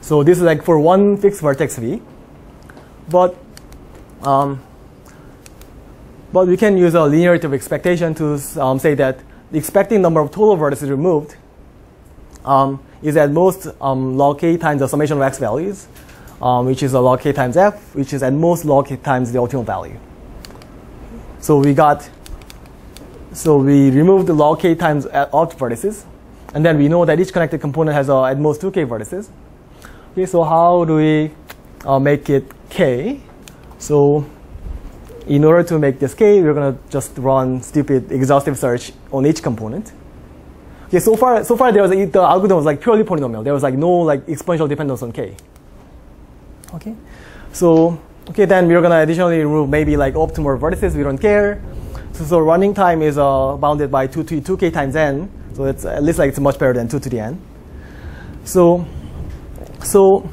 So this is like for one fixed vertex v. But um, but we can use a linearity of expectation to um, say that the expected number of total vertices removed um, is at most um, log k times the summation of x values, um, which is a log k times f, which is at most log k times the ultimate value. So we got, so we removed the log k times opt vertices, and then we know that each connected component has uh, at most 2k vertices. Okay, so how do we uh, make it k? So in order to make this k, we're gonna just run stupid exhaustive search on each component. Okay, so far, so far there was the algorithm was like purely polynomial. There was like no like exponential dependence on k. Okay, so okay then we're gonna additionally remove maybe like optimal vertices. We don't care. So, so running time is uh, bounded by two to two k times n. So it's at least like it's much better than two to the n. So, so,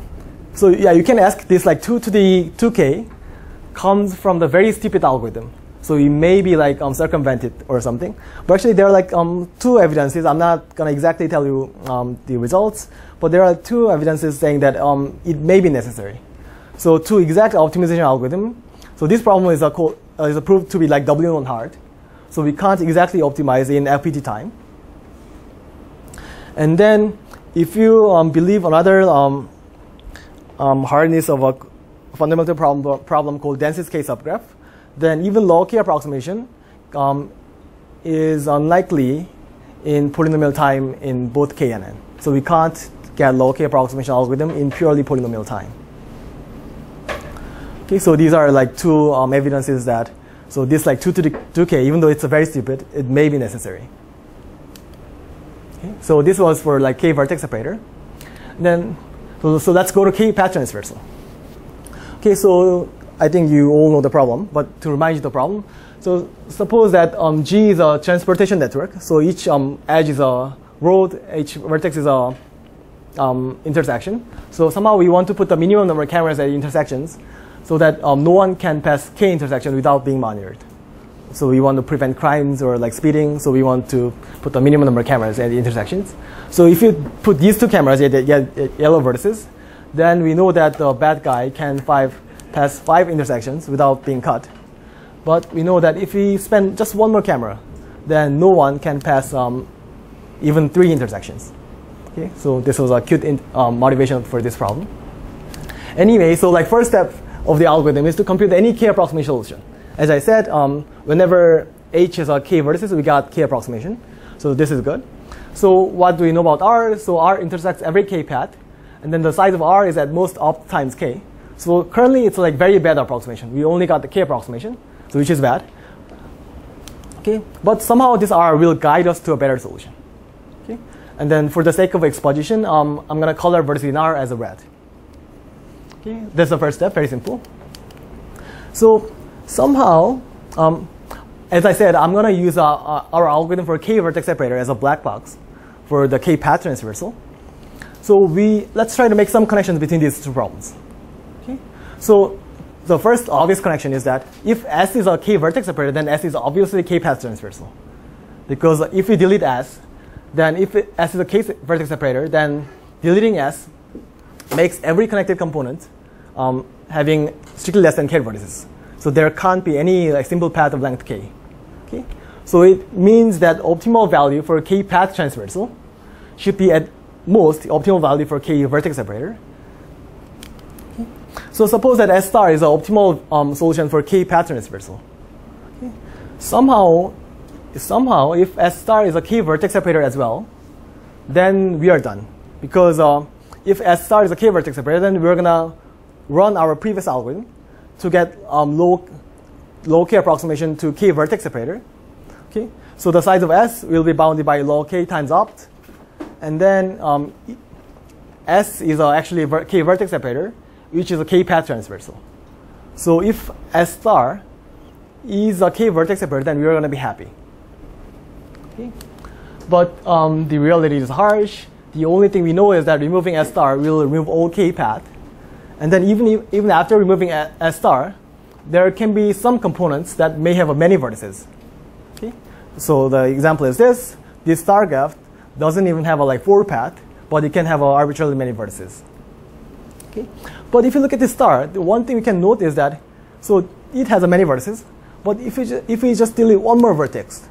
so yeah, you can ask this like two to the two k comes from the very stupid algorithm. So it may be like um, circumvented or something. But actually, there are like um, two evidences. I'm not gonna exactly tell you um, the results, but there are two evidences saying that um, it may be necessary. So to exact optimization algorithm, so this problem is, a co- uh, is proved to be like W1 hard. So we can't exactly optimize in FPT time. And then if you um, believe another um, um, hardness of a fundamental problem, problem called densest K subgraph, then even log K approximation um, is unlikely in polynomial time in both K and N. So we can't get log K approximation algorithm in purely polynomial time. Okay, so these are like two um, evidences that, so this like 2 to the 2K, even though it's a very stupid, it may be necessary. Okay, so this was for like K vertex separator. Then, so, so let's go to K path transversal. Okay, so I think you all know the problem, but to remind you the problem, so suppose that um, G is a transportation network. So each um, edge is a road, each vertex is a um, intersection. So somehow we want to put the minimum number of cameras at intersections so that um, no one can pass K intersection without being monitored. So we want to prevent crimes or like speeding. So we want to put the minimum number of cameras at intersections. So if you put these two cameras at the yellow vertices, then we know that the bad guy can five, pass five intersections without being cut. But we know that if we spend just one more camera, then no one can pass um, even three intersections. Okay, so this was a cute um, motivation for this problem. Anyway, so like first step of the algorithm is to compute any k approximation solution. As I said, um, whenever h is a k vertices, we got k approximation. So this is good. So what do we know about R? So R intersects every k path, and then the size of R is at most opt times k. So currently it's like very bad approximation. We only got the k approximation, so which is bad. Okay, but somehow this R will guide us to a better solution. Okay, and then for the sake of exposition, um, I'm gonna color vertex in R as a red. Okay, that's the first step, very simple. So somehow, um, as I said, I'm gonna use uh, uh, our algorithm for K vertex separator as a black box for the K path transversal. So we let's try to make some connections between these two problems. So the first obvious connection is that if S is a K vertex separator, then S is obviously K path transversal. Because if we delete S, then if S is a K vertex separator, then deleting S makes every connected component um, having strictly less than k vertices. So there can't be any like, simple path of length k. Okay? So it means that optimal value for k path transversal should be at most the optimal value for k vertex separator. So suppose that S star is the optimal um, solution for k transversal. Okay? Somehow, somehow, if S star is a k vertex separator as well, then we are done because. Uh, if S star is a k vertex separator, then we're gonna run our previous algorithm to get um, low, log k approximation to k vertex separator. Okay, so the size of S will be bounded by log k times opt, and then um, S is uh, actually a ver k vertex separator, which is a k path transversal. So if S star is a k vertex separator, then we're gonna be happy. Okay, but um, the reality is harsh the only thing we know is that removing S star will remove all K path. And then even, even after removing S star, there can be some components that may have many vertices. Okay? So the example is this. This star graph doesn't even have a like four path, but it can have arbitrarily many vertices. Okay? But if you look at this star, the one thing we can note is that, so it has many vertices, but if we, if we just delete one more vertex,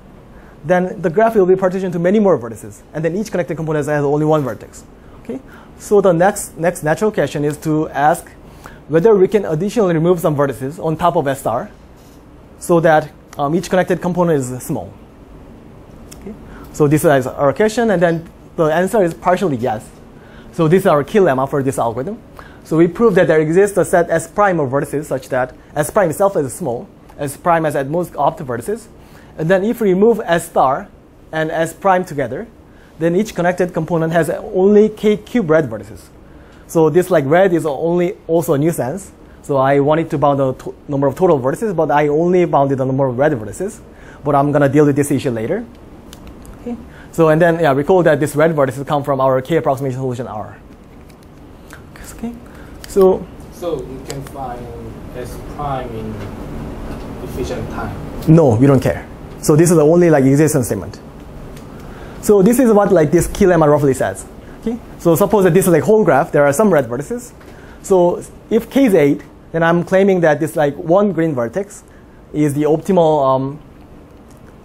then the graph will be partitioned to many more vertices, and then each connected component has only one vertex. Okay? So the next, next natural question is to ask whether we can additionally remove some vertices on top of S star so that um, each connected component is small. Okay? So this is our question, and then the answer is partially yes. So this is our key lemma for this algorithm. So we prove that there exists a set S prime of vertices such that S prime itself is small, S prime has at most opt vertices, and then if we remove S star and S prime together, then each connected component has only k cube red vertices. So this like red is only also a nuisance. So I wanted to bound the number of total vertices, but I only bounded the number of red vertices. But I'm gonna deal with this issue later. Okay. So and then yeah, recall that this red vertices come from our k approximation solution R. So. So we can find S prime in efficient time. No, we don't care. So this is the only like existence statement. So this is what like this key lemma roughly says. Okay? So suppose that this is like whole graph, there are some red vertices. So if k is 8, then I'm claiming that this like one green vertex is the optimal um,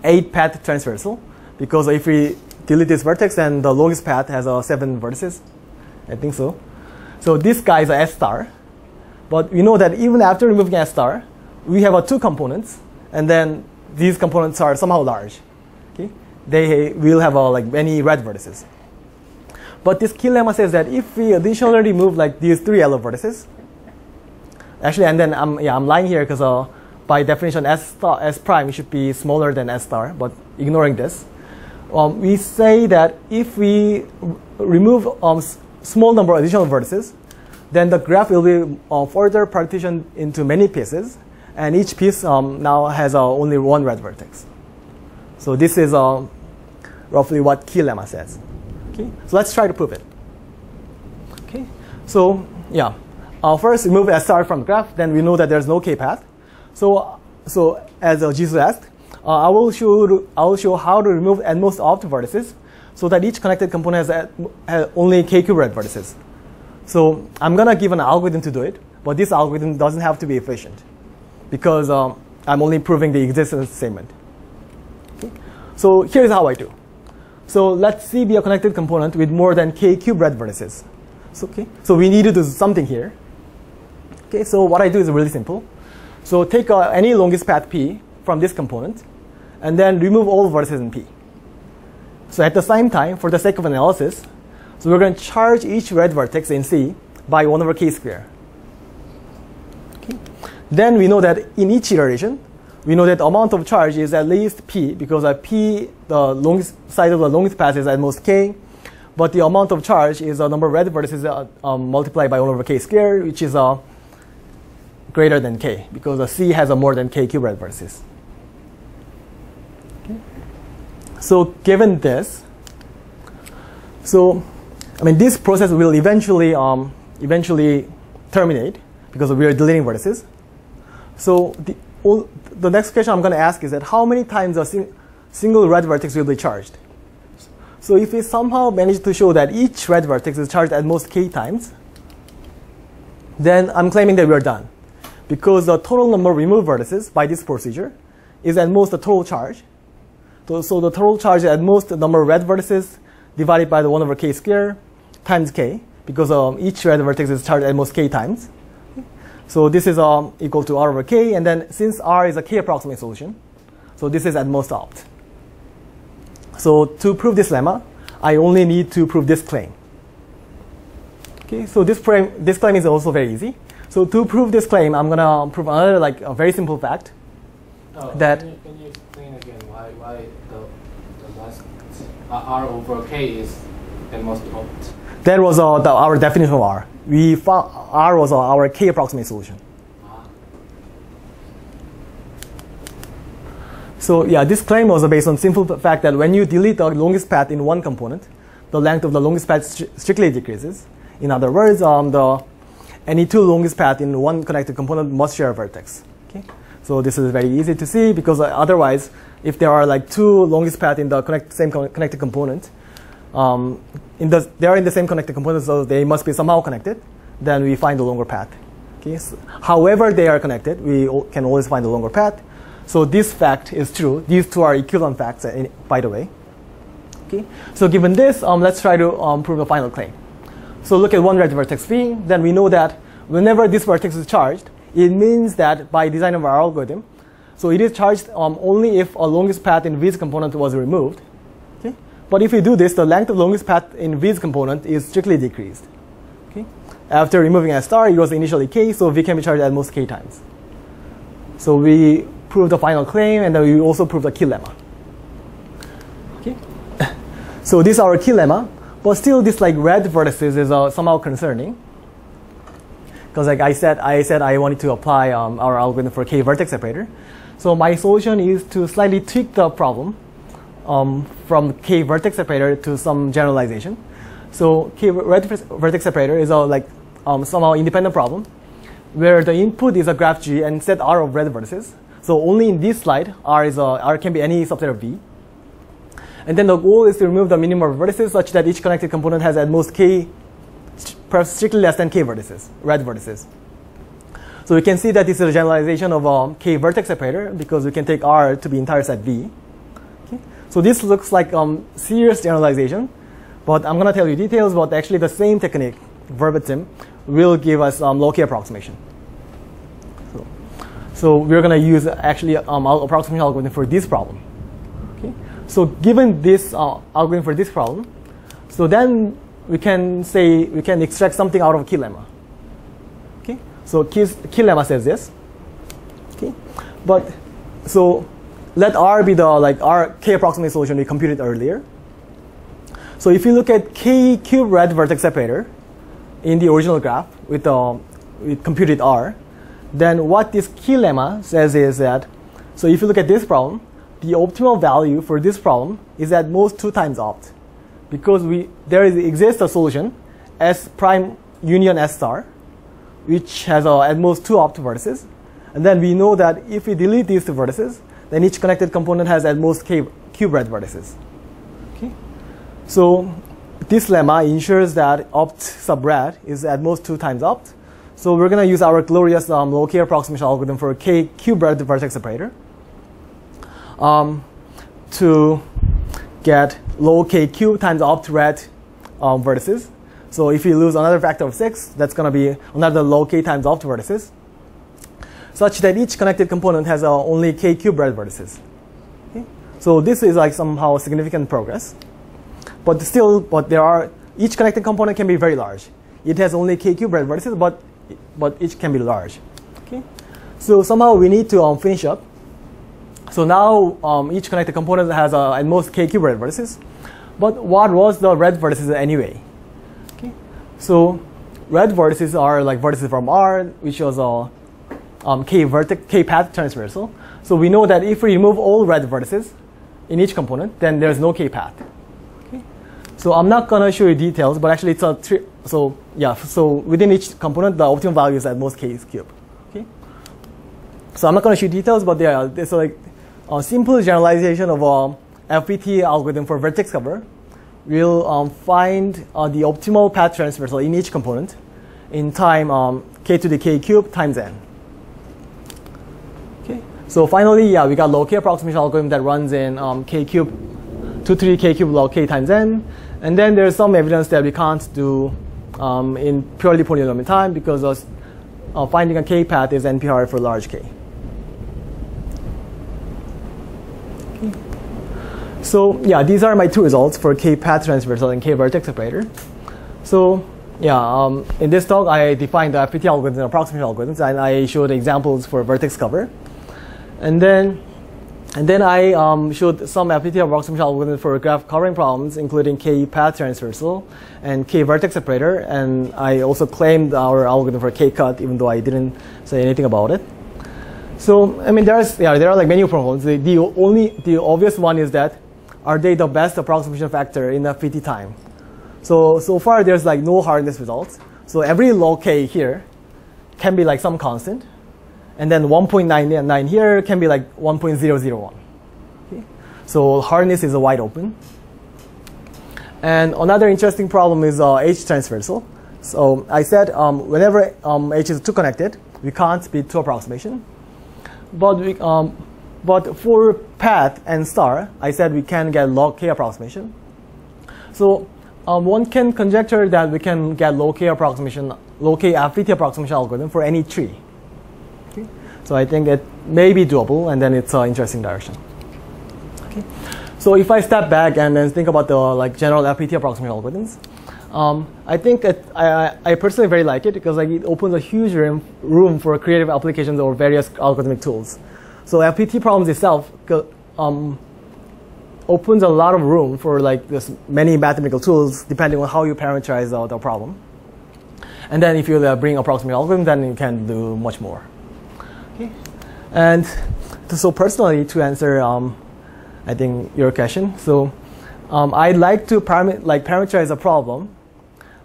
8 path transversal. Because if we delete this vertex, then the longest path has uh, 7 vertices. I think so. So this guy is S star. But we know that even after removing S star, we have uh, two components. And then these components are somehow large. Okay? They will have uh, like many red vertices. But this key lemma says that if we additionally remove like these three yellow vertices, actually, and then I'm yeah I'm lying here because uh, by definition S star S prime should be smaller than S star, but ignoring this, um, we say that if we remove um, small number of additional vertices, then the graph will be uh, further partitioned into many pieces, and each piece um, now has uh, only one red vertex. So this is uh, roughly what key lemma says. Okay, so let's try to prove it. Okay, so yeah, uh, first remove S star from the graph, then we know that there's no k path. So, so as uh, Jesus asked, uh, I will show I will show how to remove at most of the vertices, so that each connected component has, has only k red vertices. So I'm gonna give an algorithm to do it, but this algorithm doesn't have to be efficient because um, I'm only proving the existence statement. So here's how I do. So let C be a connected component with more than k red vertices. So, okay, so we need to do something here. Okay, so what I do is really simple. So take uh, any longest path P from this component, and then remove all vertices in P. So at the same time, for the sake of analysis, so we're going to charge each red vertex in C by 1 over k square. Then we know that in each iteration, we know that the amount of charge is at least p because uh, p, the longest side of the longest path is at most k, but the amount of charge is the number of red vertices uh, um, multiplied by 1 over k squared, which is uh, greater than k because c has a more than k cube red vertices. Okay. So given this, so I mean this process will eventually um, eventually terminate because we are deleting vertices. So the, all, the next question I'm going to ask is that how many times a sing, single red vertex will be charged? So if we somehow manage to show that each red vertex is charged at most k times, then I'm claiming that we are done. Because the total number of removed vertices by this procedure is at most the total charge. So, so the total charge at most the number of red vertices divided by the 1 over k square times k, because um, each red vertex is charged at most k times. So this is um, equal to r over k, and then since r is a k approximate solution, so this is at most opt. So to prove this lemma, I only need to prove this claim. Okay, so this, claim, this claim is also very easy. So to prove this claim, I'm gonna prove another like a very simple fact. Oh, That- Can you, can you explain again why, why the, the last uh, R over K is the most opt? That was uh, the, our definition of R. We found R was uh, our k approximate solution. Ah, So yeah, this claim was based on simple fact that when you delete the longest path in one component, the length of the longest path stri- strictly decreases. In other words, um, the any two longest path in one connected component must share a vertex. Okay? So this is very easy to see because uh, otherwise, if there are like two longest path in the connect, same con- connected component, um, in the, they are in the same connected component, so they must be somehow connected. Then we find the longer path. Okay? So however they are connected, we can always find the longer path. So this fact is true. These two are equivalent facts, uh, by the way. Okay. So given this, um, let's try to um, prove the final claim. So look at one red vertex V. Then we know that whenever this vertex is charged, it means that by design of our algorithm, so it is charged um, only if a longest path in V's component was removed. Okay. But if we do this, the length of longest path in V's component is strictly decreased. Okay. After removing a star, it was initially k, so V can be charged at most k times. So we prove the final claim, and then we also prove the key lemma. Okay. So this is our key lemma, but still this like red vertices is uh, somehow concerning. Because like I said, I said I wanted to apply um, our algorithm for k vertex separator. So my solution is to slightly tweak the problem um, from k vertex separator to some generalization. So k vertex separator is a like um, somehow independent problem where the input is a graph G and set R of red vertices. So only in this slide, R is a, R can be any subset of V. And then the goal is to remove the minimum of vertices such that each connected component has at most k, perhaps strictly less than k vertices, red vertices. So we can see that this is a generalization of a k vertex separator because we can take R to be entire set V. Okay? So this looks like um, serious generalization, but I'm going to tell you details. But actually, the same technique, verbatim, will give us um, log k approximation. So, so we're going to use actually um, approximation algorithm for this problem. Okay? So given this uh, algorithm for this problem, so then we can say we can extract something out of key lemma. Okay? So key, key lemma says this. Okay? But so let R be the like R k approximate solution we computed earlier. So if you look at k cube red vertex separator in the original graph with um, the with computed R, then what this key lemma says is that so if you look at this problem, the optimal value for this problem is at most two times opt because we there is, exists a solution S prime union S star which has uh, at most two opt vertices. And then we know that if we delete these two vertices then each connected component has at most k cube red vertices. Okay. So this lemma ensures that opt sub red is at most two times opt. So we're going to use our glorious um, log k approximation algorithm for k cube red vertex separator um, to get log k cube times opt red um, vertices. So if you lose another factor of 6, that's going to be another log k times opt vertices, such that each connected component has uh, only k cube red vertices. Okay? So this is like somehow significant progress. But still, but there are, each connected component can be very large. It has only k cube red vertices, but, but each can be large. Okay? So somehow we need to um, finish up So now um, each connected component has uh, at most k cube red vertices. But what was the red vertices anyway? Okay. So red vertices are like vertices from R, which was a um, k vertex k path transversal. So we know that if we remove all red vertices in each component, then there's no k path. So I'm not gonna show you details, but actually it's a so yeah. So within each component, the optimum value is at most k is cube. Okay. So I'm not gonna show you details, but there are so like a simple generalization of a FPT algorithm for vertex cover. We'll um, find uh, the optimal path transversal in each component in time um, k to the k cube times n. Okay. So finally, yeah, we got log k approximation algorithm that runs in um, k cube, 2 3 k cube log k times n. And then there's some evidence that we can't do um, in purely polynomial time because uh, finding a k path is NP-hard for large k. So yeah, these are my two results for k path transversal and k vertex separator. So yeah, um, in this talk I defined the FPT algorithms and approximation algorithms, and I showed examples for vertex cover, and then and then I um, showed some FPT approximation algorithms for graph covering problems, including k path transversal and k vertex separator, and I also claimed our algorithm for k cut, even though I didn't say anything about it. So I mean, there's yeah, there are like many problems. The, the only the obvious one is that are they the best approximation factor in FPT time? So, so far there's like no hardness results. So every log k here can be like some constant. And then 1.99 here can be like 1.001. Okay? So hardness is wide open. And another interesting problem is uh, H transversal. So I said um, whenever um, H is two connected, we can't be two approximation. But we, um, but for path and star, I said we can get log k approximation. So um, one can conjecture that we can get log k approximation, log k FPT approximation algorithm for any tree. Okay? So I think it may be doable, and then it's an interesting direction. Okay. So if I step back and then think about the like general FPT approximation algorithms, um, I think it, I, I personally very like it because like, it opens a huge room, room for creative applications or various algorithmic tools. So FPT problems itself um, opens a lot of room for like this many mathematical tools depending on how you parameterize the, the problem. And then if you uh, bring approximate algorithm, then you can do much more. Okay. And so personally, to answer, um, I think your question. So um, I'd like to param- like parameterize a problem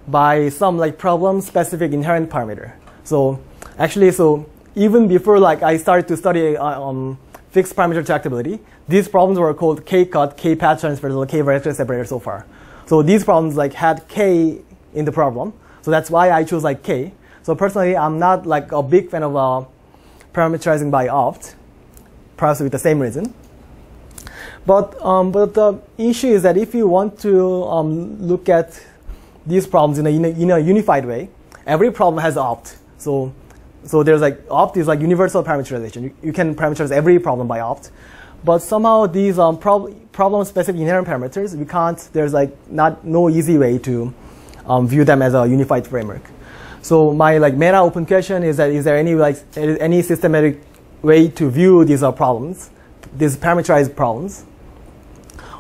by some like problem specific inherent parameter. So actually, so even before like I started to study uh, um, fixed parameter tractability, these problems were called k-cut, k-path transversal, k-vertex separator so far. So these problems like had k in the problem. So that's why I chose like k. So personally, I'm not like a big fan of uh, parameterizing by opt, perhaps with the same reason. But, um, but the issue is that if you want to um, look at these problems in a, in a, in a unified way, every problem has opt. So so there's like opt is like universal parameterization. You, you can parameterize every problem by opt, but somehow these um, prob- problem-specific inherent parameters we can't. There's like not no easy way to um, view them as a unified framework. So my like meta open question is that is there any like any systematic way to view these uh, problems, these parameterized problems,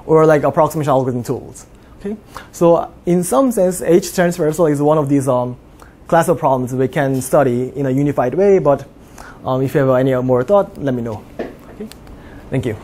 or like approximation algorithm tools? Okay, so in some sense, H transversal is one of these um, class of problems we can study in a unified way. But um, if you have any more thought, let me know. Okay? Thank you.